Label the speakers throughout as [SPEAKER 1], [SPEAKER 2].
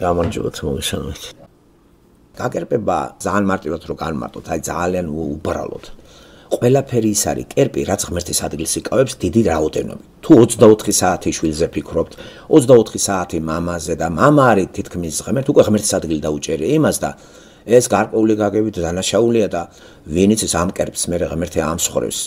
[SPEAKER 1] გამარჯობათ მოგესალმებით. გაკერპება ძალიან მარტივად რო განმარტოთ, აი ძალიან უბრალოდ. ყველაფერი ის არის კერპი, რაც ღმერთის ადგილს იკავებს დიდი რაოდენობით. თუ 24 საათი შვილზე ფიქრობთ, 24 საათი მამაზე და მამა არის თითქმის ღმერთ, უკვე ღმერთის ადგილი დაუჭერე იმას და ეს გარკვეული გაგებით დანაშაულია და ვინიც ამ კერპს მე ღმერთი ამსხვრევს.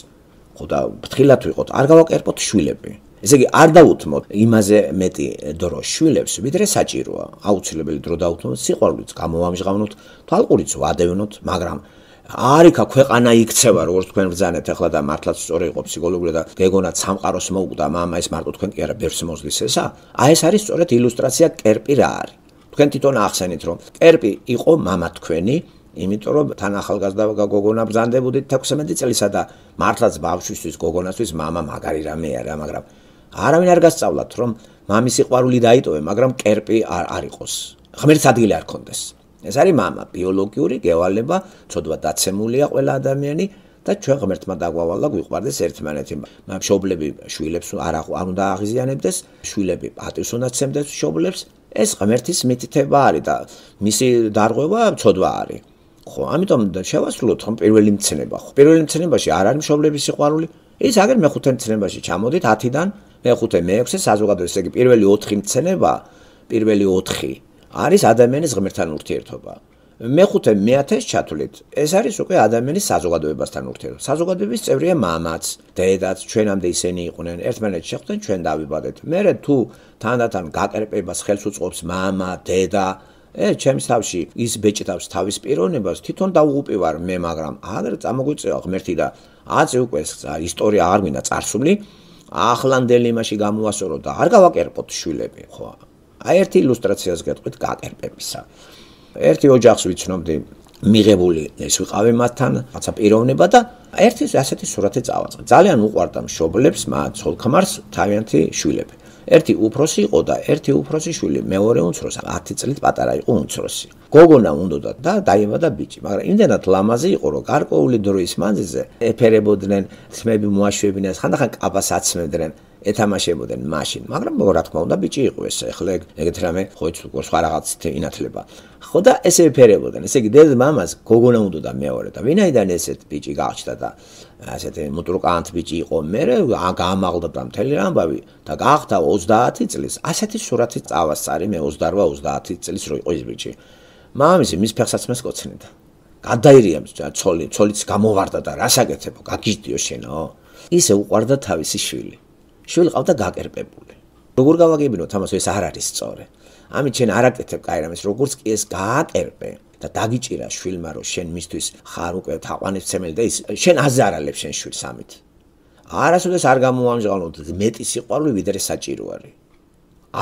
[SPEAKER 1] ხო და ფრთხილად ვიყოთ, არ გავაკერპოთ შვილები. ესე იგი არ დაუთმოთ იმაზე მეტი დრო შვილებს, ვიდრე საჭიროა. აუცილებელი დრო დაუთმოთ, სიყვარულიც გამოვამჟღავნოთ, თვალყურიც ვადევნოთ, მაგრამ არიქა ქვეყანა იქცევა როგორც თქვენ ბრძანეთ ახლა და მართლაც სწორი იყო ფსიქოლოგია და გეგონათ სამყაროს მოუკვდა მამა ეს მარტო თქვენ კი არა ბერს მოზლის ესა აი ეს არის სწორედ ილუსტრაცია კერპი რა არის თქვენ თვითონ ახსენით რომ კერპი იყო მამა თქვენი იმიტომ რომ თან ახალგაზრდა გოგონა ბრძანდებოდით 16 წელისა და მართლაც ბავშვისთვის გოგონასთვის მამა მაგარი რამე არა მაგრამ არავინ არ გასწავლათ რომ მამის სიყვარული დაიტოვე მაგრამ კერპი არ არ იყოს ღმერთს ადგილი არ კონდეს ეს არის мама ბიოლოგიური გევალება ცოდვა დაცემულია ყველა ადამიანი და ჩვენ ღმერთმა დაგვავალა გვიყვარდეს ერთმანეთი მშობლები შვილებს არ არ უნდა აღიზიანებდეს შვილები პატივს უნდა ცემდეს მშობლებს ეს ღმერთის მითითება არის და მისი დარღვევა ცოდვა არის ხო ამიტომ შევასრულოთ ხომ პირველი მცნება ხო პირველი მცნებაში არ არის მშობლების სიყვარული ის აგერ მეხუთე მცნებაში ჩამოდით 10-დან მეხუთე მეექვსე საზოგადოება ესე იგი პირველი 4 მცნება პირველი 4 არის ადამიანის ღმერთთან ურთიერთობა. მეხუთე მეათეს ჩათვლით. ეს არის უკვე ადამიანის საზოგადოებასთან ურთიერთობა. საზოგადოების წევრია მამაც, დედაც, ჩვენამდე ისინი იყვნენ. ერთმანეთს შეხვდნენ, ჩვენ დავიბადეთ. მერე თუ თანდათან გაკერპებას ხელს უწყობს მამა, დედა, ე ჩემს თავში ის ბეჭდავს თავის პიროვნებას, თვითონ დაუღუპივარ მე, მაგრამ აღარ წამოგვიწევა ღმერთი და აწი უკვე ისტორია არ მინდა წარსული. ახლანდელი იმაში გამოასორო და არ გავაკერპოთ შვილები, ხო? აი ერთი ილუსტრაციას გეტყვით გაკერპებისა. ერთი ოჯახს ვიცნობდი მიღებული ეს ვიყავი მათთან, რაცა პიროვნება და ერთი ასეთი სურათი წავაწყე. ძალიან უყვარდა მშობლებს, მათ ცოლ-ქმარს თავიანთი შვილები. ერთი უფროსი იყო და ერთი უფროსი შვილი, მეორე უმცროსი, 10 წლით პატარა იყო უმცროსი. გოგონა უნდოდა და დაიბადა ბიჭი, მაგრამ იმდენად ლამაზი იყო, რომ გარკვეული დროის მანძილზე ეფერებოდნენ, თმები მოაშვებინეს, ხანდახან კაბას აცმევდნენ. ეთამაშებოდნენ მაშინ, მაგრამ რა თქმა უნდა ბიჭი იყო ეს, ეხლა ეგეთ რამე ხო იცი უკვე სხვა რაღაც ინათლება. ხო და ესე ეფერებოდნენ, ესე იგი დედ მამას გოგონა უნდა და მეორე და ვინაიდან ესეთ ბიჭი გაჩნდა და ასეთი მუტრუკანთ ბიჭი იყო, მე გამაღლდა მთელი ამბავი და გახდა 30 წლის, ასეთი სურათი წავასწარი მე 28-30 წლის რო იყო ეს ბიჭი. მამამისი მის ფეხსაც მესკოცნიდა. გადაირია ცოლი, ცოლიც გამოვარდა და რასაკეთებო, გაგიჟდიო შენო? ისე უყარდა თავისი შვილი. შვილი ყავდა გაკერპებული. როგორ გავაგებინოთ ამას ეს არ არის სწორი. ამით შენ არ აკეთებ კაირამის როგორც კი ეს გააკერპე და დაგიჭირა შვილმა რომ შენ მისთვის ხარ უკვე თაყვანისმცემელი და ის შენ აზარალებს შენ შვილს ამით. არასოდეს არ გამოამჟღავნოთ მეტი სიყვარული ვიდრე საჭირო არის.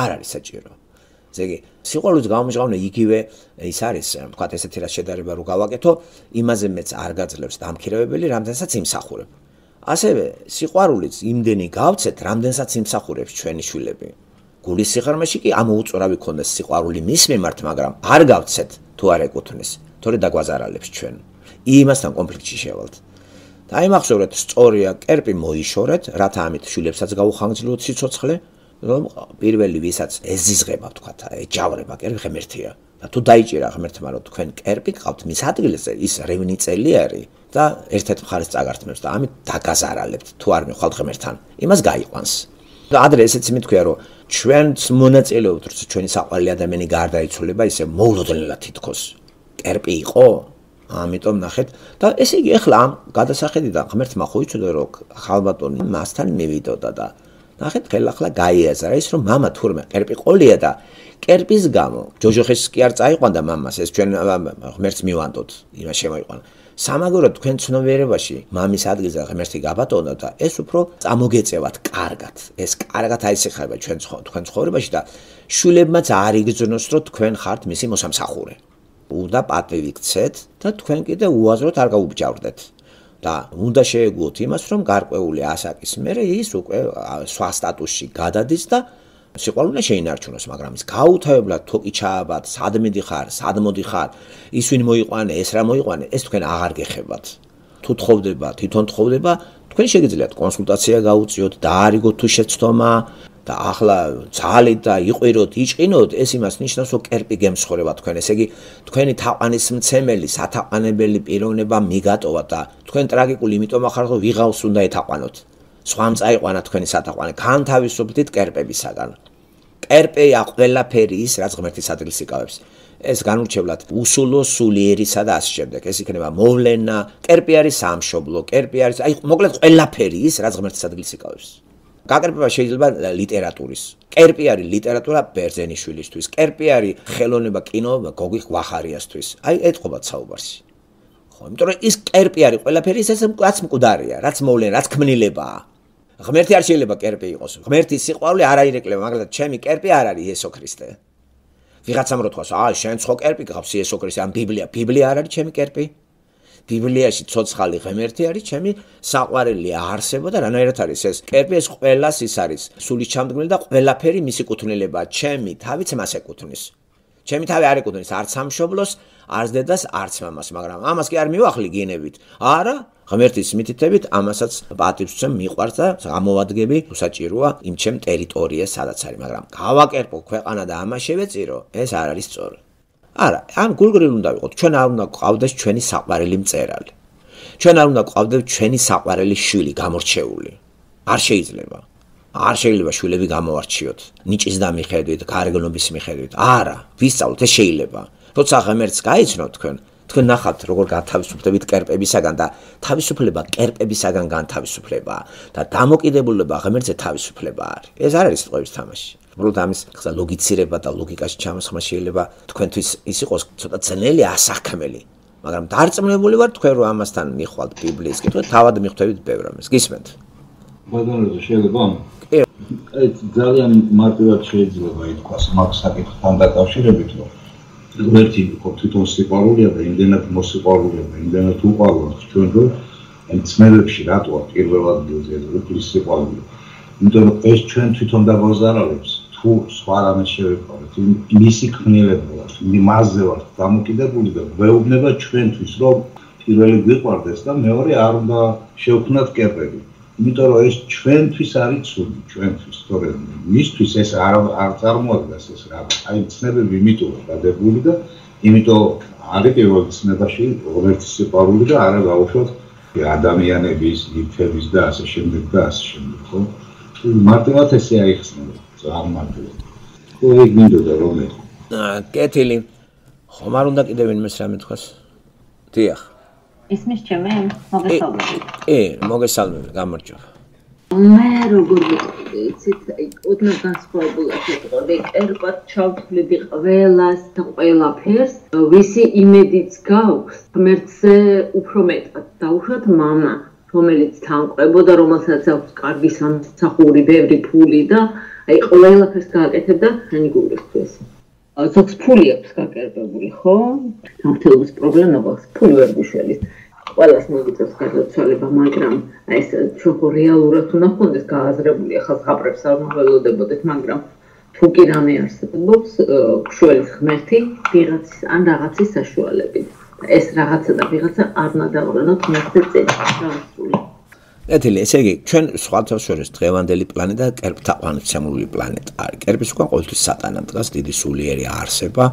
[SPEAKER 1] არ არის საჭირო. ესე იგი სიყვარულის გამომჟღავნა იგივე ის არის თქვათ ესეთი რა შედარება რო გავაკეთო იმაზე მეც არ გაძლევს დამქირავებელი რამდენსაც იმსახურებ. ასევე სიყვარულიც იმდენი გავცეთ, რამდენსაც იმსახურებს ჩვენი შვილები. გულის სიხარმეში კი ამოუწურავი ქონდეს სიყვარული მის მიმართ, მაგრამ არ გავცეთ თუ არ ეკუთვნის, თორე დაგვაზარალებს ჩვენ. იმასთან კონფლიქტში შევალთ. და აი მახსოვრეთ, სწორია, კერპი მოიშორეთ, რათა ამით შვილებსაც გაუხანგრძლივოთ სიცოცხლე, რომ პირველი ვისაც ეზიზღება, თქვა, ეჯავრება, კერპი ღმერთია. და თუ დაიჭირა ღმერთმა, რომ თქვენ კერპი ყავთ მის ადგილზე, ის რევნი წელი არის. და ერთ-ერთ მხარეს წაგართმევს და ამით დაგაზარალებთ თუ არ მიხვალთ ღმერთთან იმას გაიყვანს და ადრე ესეც მithქვია რომ ჩვენს მონაწილეობთ რომ ჩვენი საყვარელი ადამიანი გარდაიცვლება ისე მოულოდნელად თითქოს კერპი იყო ამიტომ ნახეთ და ესე იგი ახლა ამ გადასახედიდან ღმერთმა ხო იცოდა რომ ხალბატონი მასთან მივიდოდა და ნახეთ ხელახლა გაიაზრა ის რომ мама თურმე კერპი ყოლია და კერპის გამო ჯოჯოხეს კი არ წაიყვანდა მამას ეს ჩვენ ღმერთს მივანდოთ იმას შემოიყვანა სამაგოროდ თქვენ ცნობიერებაში მამის ადგილზე ღმერთი გაბატონოთ და ეს უფრო წამოგეწევათ კარგად. ეს კარგად აისახება ჩვენ თქვენ ცხოვრებაში და შულებმაც არ იგზნოს რომ თქვენ ხართ მისი მოსამსახურე. უნდა პატივი გცეთ და თქვენ კიდე უაზროდ არ გაუბჯავდეთ. და უნდა შეეგუოთ იმას რომ გარკვეული ასაკის მერე ის უკვე სხვა სტატუსში გადადის და სიყვარული შეინარჩუნოს, მაგრამ ის გაუთავებლად თოკი ჩააბათ, სად მიდიხარ, სად მოდიხარ, ის ვინ მოიყვანე, ეს რა მოიყვანე, ეს თქვენ აღარ გეხებათ. თუ თხოვდება, თვითონ თხოვდება, თქვენ შეგიძლიათ კონსულტაცია გაუწიოთ, დაარიგოთ თუ შეცდომა, და ახლა ძალით და იყვიროთ, იჭინოთ, ეს იმას ნიშნავს, რომ კერპი გემსხორება თქვენ. ესე იგი, თქვენი თაყვანის მცემელი, სათაყვანებელი პიროვნება მიგატოვა და თქვენ ტრაგიკული იმიტომ ახარ რომ ვიღავს უნდა ეთაყვანოთ. სხვამ წაიყვანა თქვენი სათაყვანე, განთავისუფლდით კერპებისაგან. კერპეა ყველაფერი ის, რაც ღმერთის ადგილს იკავებს. ეს განურჩევლად უსულო სულიერისა და ასე შემდეგ. ეს იქნება მოვლენა, კერპი არის სამშობლო, კერპი არის, აი მოკლედ ყველაფერი ის, რაც ღმერთის ადგილს იკავებს. გაკერპება შეიძლება ლიტერატურის. კერპი არის ლიტერატურა ბერძენიშვილისთვის, კერპი არის ხელოვნება კინო გოგი გვახარიასთვის. აი ეთყობა საუბარს. ხო, იმიტომ რომ ის კერპი არის ყველაფერი, ეს რაც მკვდარია, რაც მოვლენა, რაც ქმნილებაა. ღმერთი არ შეიძლება კერპი იყოს. ღმერთის სიყვარული არ აირეკლება, მაგრამ ჩემი კერპი არ არის იესო ქრისტე. ვიღაცამ რო თქვას, აა შენ ხო კერპი გყავს იესო ქრისტე, ან ბიბლია, ბიბლია არ არის ჩემი კერპი? ბიბლიაში ცოცხალი ღმერთი არის ჩემი საყვარელი არსება და რანაირად არის ეს. კერპი ეს ყველას ის არის სული ჩამდგმელი და ყველაფერი მისი კუთვნილებაა ჩემი თავიც მას ეკუთვნის. ჩემი თავი არ ეკუთვნის არც სამშობლოს არც დედას არც მამას მაგრამ ამას კი არ მივახლი გინებით. არა ღმერთის მითითებით ამასაც პატივს ჩემ მიყვარს და გამოვადგები უსაჭიროა იმ ჩემ ტერიტორიას სადაც არის მაგრამ გავაკერპო ქვეყანა და ამას შევეწირო ეს არ არის სწორი არა, ამ გულგრილ უნდა ვიყოთ. ჩვენ არ უნდა გვყავდეს ჩვენი საყვარელი მწერალი. ჩვენ არ უნდა გვყავდეს ჩვენი საყვარელი შვილი გამორჩეული. არ შეიძლება. არ შეიძლება შვილები გამოვარჩიოთ. ნიჭის და მიხედვით, გარეგნობის მიხედვით. არა, ვისწავლოთ, ეს შეიძლება. როცა ღმერთს გაიცნოთ თქვენ, თქვენ ნახავთ როგორ განთავისუფლებით კერპებისაგან და თავისუფლება კერპებისაგან განთავისუფლება და დამოკიდებულება ღმერთზე თავისუფლება არის. ეს არ არის სიტყვების თამაში. უბრალოდ ამის ხსა ლოგიცირება და ლოგიკაში ჩამოსხმა შეიძლება თქვენთვის ის იყოს ცოტა ძნელი ასახმელი მაგრამ დარწმუნებული ვარ თქვენ რომ ამასთან მიხვალთ ბიბლიის კითხვა თავად მიხვდებით ბევრ ამას. გისმენთ.
[SPEAKER 2] ბატონო შეიძლება? აი ძალიან მარტივად შეიძლება ითქვას მაგ საკითხთან დაკავშირებით რომ ერთი იყო თვითონ სიყვარულია და იმდენად მოსიყვარულია და იმდენად უყვარლობს ჩვენ რომ აი ძმელებში რატოა პირველ ადგილზე ეს სიყვარული? იმიტომ რომ ეს ჩვენ თვითონ დაგვაზარალებს თუ სხვა რამე შევეყავით მისი ქმნილებაა იმაზე ვარ დამოკიდებული და ვეუბნება ჩვენთვის რომ პირველი გვიყვარდეს და მეორე არ უნდა შევქნათ კერპები იმიტომ რომ ეს ჩვენთვის არის ცუდი ჩვენთვის სწორედ მისთვის ეს არ არ წარმოადგენს ეს რა აი ცნებები იმიტომ დადებული და იმიტომ არის პირველ ცნებაში ღმერთის სიყვარული და არა გავუშვათ ადამიანების ნიფების და ასე შემდეგ და ასე შემდეგ ხო? მარტივად ესე აიხსნება წარმატებული. ორი გინდოდა რომ მე.
[SPEAKER 1] აა, კეთილი. ხომ არ უნდა კიდევ ვინმე რამე თქვას? დიახ.
[SPEAKER 3] ისმის ჩემი მოგესალმები.
[SPEAKER 1] კი, მოგესალმები, გამარჯობა.
[SPEAKER 3] მე როგორ იცით, ოდნავ განსხვავებულად ვიყავი, ერბათ ჩავთვლები ყველას და ყველაფერს, ვისი იმედიც გაქვს, ღმერთზე უფრო მეტად დაუშვათ мама, რომელიც თანყებოდა, რომელსაც აქვს კარგი სამსახური, ბევრი ფული და აი ყველაფერს გააკეთებდა ხენი გულისთვის. ზოგს ფული აქვს გაკეთებული, ხო? სამთელოს პრობლემა აქვს, ფული ვერ გუშველის. ყველას მოგიწევს გარდაცვალება, მაგრამ აი ეს ჩვენ რეალურად უნდა ხონდეს გააზრებული, ახლა ზღაპრებს არ მოველოდებოდეთ, მაგრამ თუ კი რამე არსებობს, გუშველის ღმერთი ვიღაცის ან რაღაცის საშუალებით. ეს რაღაცა და ვიღაცა არ უნდა დავრუნოთ ღმერთის წინ. რა
[SPEAKER 1] ეთილი, ესე იგი, ჩვენ სხვათა შორის დღევანდელი პლანეტა კერპთა ყანწემული პლანეტა კერპის უკან ყოველთვის სატანა დგას, დიდი სულიერი არსება,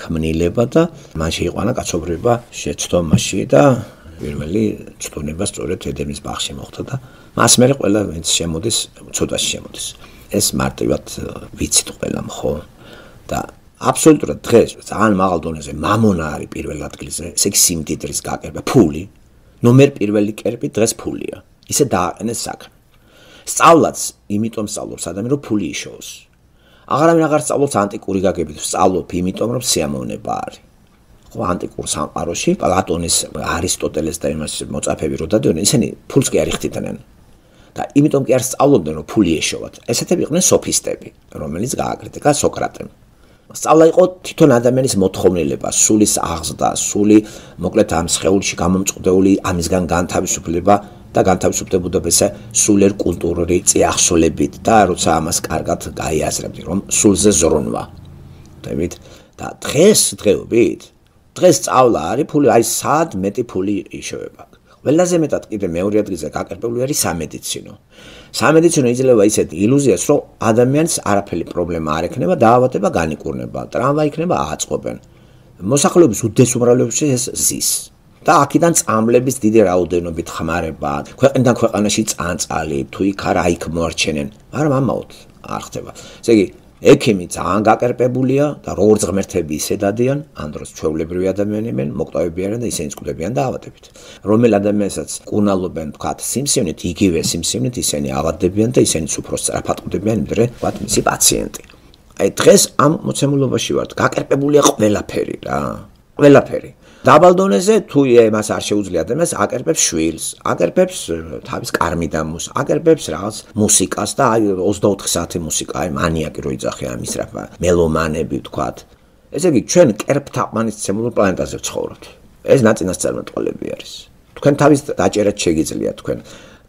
[SPEAKER 1] ქმნილება და მან შეიყვანა კაცობრიობა შეცდომაში და პირველი ცდონება სწორედ ედემის ბაღში მოხდა და მას მერე ყველა ვინც შემოდის, ცოტაში შემოდის. ეს მარტივად ვიცით ყველამ ხო? და აბსოლუტურად დღეს ძალიან მაღალ დონეზე მამონა არის პირველ ადგილზე, ესე იგი სიმდიდრის გაკერება, ფული. ნომერ პირველი კერპი დღეს ფულია. ისე დააყენეს საქმე. სწავლაც იმიტომ სწავლობს ადამიანი რომ ფული იშოვოს. აღარავინ აღარ სწავლობს ანტიკური გაგებით, სწავლობ იმიტომ რომ სიამოვნება არის. ხო ანტიკურ სამყაროში პლატონის, არისტოტელეს და იმას მოწაფები რო დადიოდნენ, ისინი ფულს კი არ იხდიდნენ. და იმიტომ კი არ სწავლობდნენ რომ ფული ეშოვათ. ესეთები იყვნენ სოფისტები, რომელიც გააკრიტიკა სოკრატემ. სწავლა იყო თვითონ ადამიანის მოთხოვნილება, სულის აღზრდა, სული მოკლედ ამ სხეულში გამომწყდეული ამისგან განთავისუფლება და განთავისუფლებოდა ესე სულიერ კულტურული წიაღსოლებით და როცა ამას კარგად გაიაზრებდი რომ სულზე ზრუნვა. დებით და დღეს დღეობით დღეს სწავლა არის ფული აი სად მეტი ფული იშოვება. ყველაზე მეტად კიდე მეორე ადგილზე გაკერპებული არის სამედიცინო. სამედიცინო იძლევა ისეთი ილუზიას, რომ ადამიანს არაფერი პრობლემა არ ექნება, დაავადება განიკურნება, ტრამვა იქნება აწყობენ. მოსახლეობის უდიდეს უმრავლესობაში ეს ზის. და აქედან წამლების დიდი რაოდენობით ხმარება, ქვეყნიდან ქვეყანაში წანწალი, თუ იქ არა იქ მოარჩენენ, მაგრამ ამაოდ არ ხდება. ესე იგი, ექიმი ძალიან გაკერპებულია და როგორც ღმერთები ისე დადიან, ამ დროს ჩვეულებრივი ადამიანებიან, მოკვდავები არიან და ისინი წკვდებიან დაავადებით. რომელ ადამიანსაც კუნალობენ, თქვათ, სიმსივნით, იგივე სიმსივნით ისინი ავადდებიან და ისინი უფრო სწრაფად ყდებიან, ვიდრე, თქვათ, მისი პაციენტი. აი დღეს ამ მოცემულობაში ვართ, გაკერპებულია ყველაფერი რა. ყველაფერი. დაბალდონეზე თუ იმას არ შეუძლია ადამიანს აკერპებს შვილს, აკერპებს თავის კარმიდამუს, აკერპებს რაღაც მუსიკას და აი 24 საათი მუსიკა, აი მანიაკი რო იძახე ამის რა მელომანები ვთქვათ. ესე იგი ჩვენ კერპთაყვანის ცემულურ პლანეტაზე ვცხოვრობთ. ეს ნაწინასწარმეტყველები არის. თქვენ თავის დაჭერად შეგიძლია თქვენ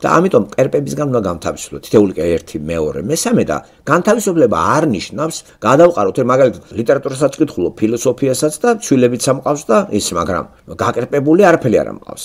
[SPEAKER 1] და ამიტომ კერპებისგან უნდა გამთავისუფლოთ. თითეული კი ერთი, მეორე, მესამე და განთავისუფლება არ ნიშნავს გადავყაროთ, მაგალითად, ლიტერატურასაც ვკითხულობ, ფილოსოფიასაც და ცვლილებიც ამყავს და ის, მაგრამ გაკერპებული არაფერი არ ამყავს.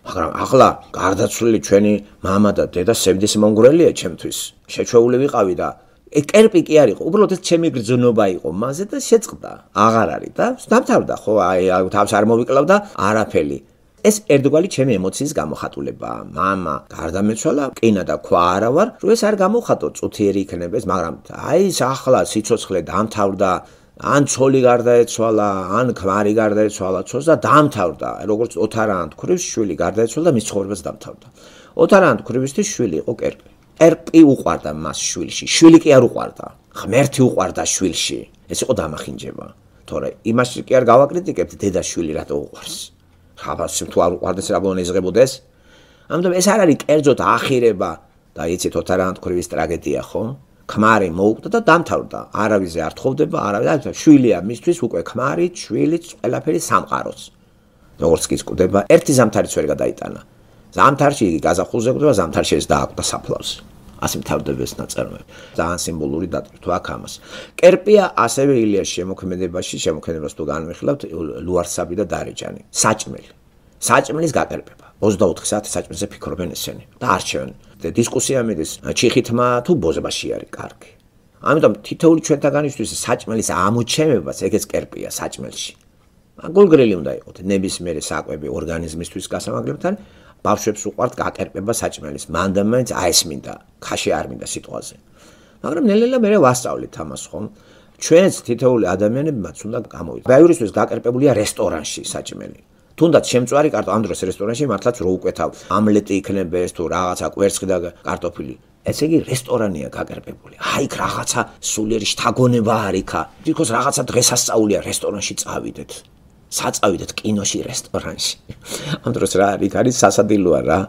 [SPEAKER 1] მაგრამ ახლა გარდაცვლილი ჩვენი мама და დედა სევდეს მონგრელია ჩემთვის. შეჩვეული ვიყავი და ე კერპი კი არ იყო, უბრალოდ ეს ჩემი გრძნობა იყო მასე და შეწყდა. აღარ არის და დამთავრდა ხო, აი თავს არ მოვიკლავ და არაფერი. ეს ერთგვარი ჩემი ემოციის გამოხატულებაა. мама გარდამეცვალა, კინა და ქვა არა ვარ, რომ ეს არ გამოხატო, წუთიერი იქნება ეს, მაგრამ აი ეს ახლა სიცოცხლე დამთავრდა. ან ცოლი გარდაეცვალა, ან ქმარი გარდაეცვალა, ცოლს და დამთავრდა. როგორც ოთარანთ ქრის შვილი გარდაეცვალა და მის ცხოვრებას დამთავრდა. ოთარანთ ქრისთვის შვილი იყო კერპი. კერპი უყვარდა მას შვილში. შვილი კი არ უყვარდა. ღმერთი უყვარდა შვილში. ეს იყო დამახინჯება. თორე იმაში კი არ გავაკრიტიკებთ დედა შვილი რატო უყვარს. ხაბას თუ არ უყარდეს რა ბოლოს ეზღებოდეს ამიტომ ეს არ არის კერძოთ ახირება და იცით ოთარანთ ქრივის ტრაგედია ხო? ქმარი მოუკვდა და დამთავრდა. არავიზე არ თხოვდება არავის შვილია მისთვის უკვე ქმარი შვილიც ყველაფერი სამყაროს. როგორც კი სკვდება ერთი ზამთარიც ვერ გადაიტანა. ზამთარში იგი გაზახულზე კვდება ზამთარში ეს დააკვდა საფლავს ასე მთავრდება ეს ნაწარმოები. ძალიან სიმბოლური დატვირთვა აქ ამას. კერპია ასევე ილიას შემოქმედებაში, შემოქმედებას თუ განვიხილავთ, ლუარსაბი და დარეჯანი, საჭმელი. საჭმელის გაკერპება. 24 საათი საჭმელზე ფიქრობენ ესენი და არჩევენ. და დისკუსია მიდის, ჩიხითმა თუ ბოზებაში არის კარგი. ამიტომ თითოეული ჩვენთაგანისთვის საჭმელის ამოჩემებას ეგეც კერპია საჭმელში. გულგრილი უნდა იყოს ნებისმიერი საკვები ორგანიზმისთვის გასამაგრებთან ბავშვებს უყვართ გაკერპება საჭმელის. მანდა მაინც აესმინდა, ხაში არ მინდა სიტყვაზე. მაგრამ ნელ-ნელა მე ვასწავლით ამას ხომ? ჩვენც თითოეული ადამიანებმაც უნდა გამოვიდეთ. ბაიურისთვის გაკერპებულია რესტორანში საჭმელი. თუნდაც შემწვარი კარტო ამ დროს რესტორანში მართლაც რო უკეთავ ამლეტი იქნება ეს თუ რაღაცა კვერცხი და კარტოფილი. ესე იგი რესტორანია გაკერპებული. აი, რაღაცა სულიერი შთაგონება არის ხა. თქოს რაღაცა დღესასწაულია რესტორანში წავიდეთ. საწავიდეთ კინოში, რესტორანში. ამ დროს რა არის, არის სასადილოა რა.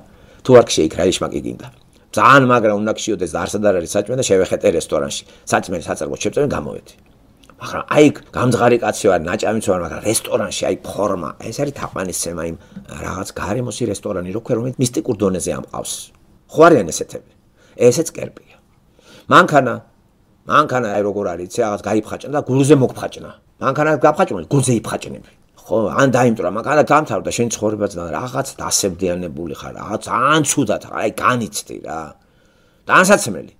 [SPEAKER 1] თუ არ შეიძლება რა ისმაკი გინდა. ძალიან მაგრა უნდა გშიოდეს და არსად არ არის საჭმელი და შევეხეთე რესტორანში. საჭმელი საწერგო შეწევენ გამოვედი. მაგრამ აი გამძღარი კაცი ვარ, ნაჭამიც ვარ, მაგრამ რესტორანში აი ფორმა, ეს არის თაყვანისცემა იმ რაღაც გარემოსი რესტორანი, რო ქვე რომელიც მისტიკურ დონეზე ამყავს. ხო არიან ესეთები? ესეც კერპია. მანქანა მანქანა აი როგორ არის, რაღაც გაიფხაჭნა და გულზე მოგფხაჭნა. მანქანა გაფხაჭნა, გულზე იფხაჭნები. ხო ან დაიმტრა მაგალა დამთავრდა შენ ცხოვრებაც და რაღაც დასებდიანებული ხარ რაღაც ძალიან ცუდად აი განიცდი რა. დაანსაცმელი.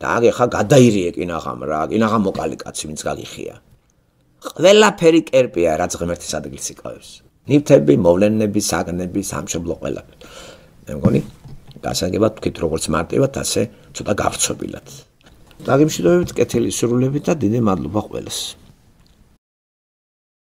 [SPEAKER 1] და აგე ხა გადაირიე კინაღამ რა კინაღამ მოკალი კაცი ვინც გაგიხია. ყველაფერი კერპია რაც ღმერთის ადგილს იკავებს. ნიფთები მოვლენები საგნები სამშობლო ყველაფერი. მე მგონი გასაგებად თქვით როგორც მარტივად ასე ცოტა გავრცობილად დაგიმშვიდობებით კეთილი სრულებით და დიდი მადლობა ყველას